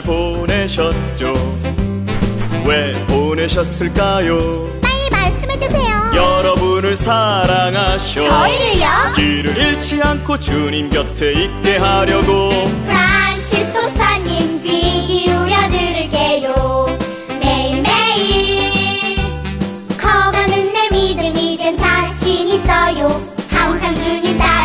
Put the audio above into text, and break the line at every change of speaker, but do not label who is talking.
잘 보내셨죠? 왜 보내셨을까요?
빨리 말씀해주세요.
여러분을 사랑하셔. 저희를요? 길을 잃지 않고 주님 곁에 있게 하려고.
프란치스코사님 귀 기울여 들을게요. 매일매일. 커가는 내 믿음, 이젠 자신 있어요. 항상 주님 따라.